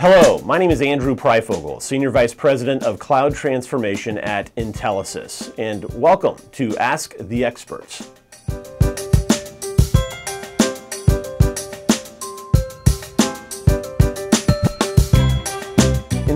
Hello, my name is Andrew Pryfogle, Senior Vice President of Cloud Transformation at Intelisys, and welcome to Ask the Experts.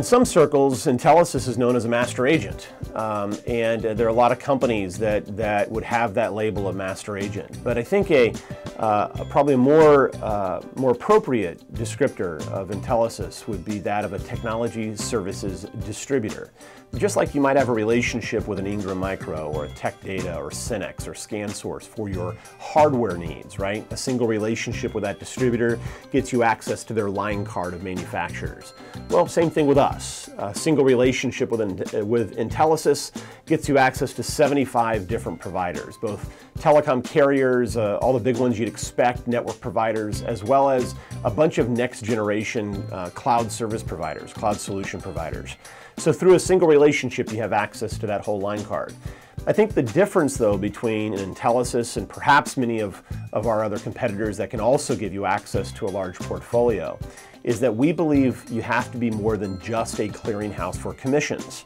In some circles, Intelisys is known as a master agent, um, and uh, there are a lot of companies that, that would have that label of master agent. But I think a, uh, probably a more, uh, more appropriate descriptor of Intelisys would be that of a technology services distributor. Just like you might have a relationship with an Ingram Micro or a Tech Data or Synnex or ScanSource for your hardware needs, right? A single relationship with that distributor gets you access to their line card of manufacturers. Well, same thing with us. A single relationship with, with Intelisys gets you access to 75 different providers, both telecom carriers, uh, all the big ones you'd expect, network providers, as well as a bunch of next generation uh, cloud service providers, cloud solution providers. So through a single relationship, you have access to that whole line card. I think the difference, though, between an Intelisys and perhaps many of, of our other competitors that can also give you access to a large portfolio is that we believe you have to be more than just a clearinghouse for commissions.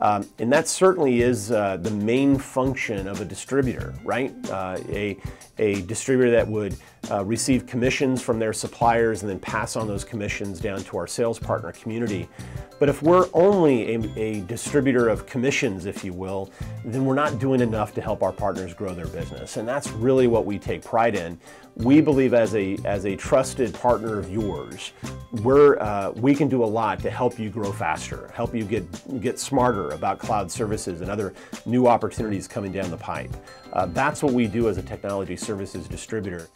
Um, and that certainly is uh, the main function of a distributor, right? Uh, a, a distributor that would uh, receive commissions from their suppliers and then pass on those commissions down to our sales partner community. But if we're only a, a, distributor of commissions, if you will, then we're not doing enough to help our partners grow their business. And that's really what we take pride in. We believe as a, as a trusted partner of yours, we're, uh, we can do a lot to help you grow faster, help you get, get smarter about cloud services and other new opportunities coming down the pipe. Uh, that's what we do as a technology services distributor.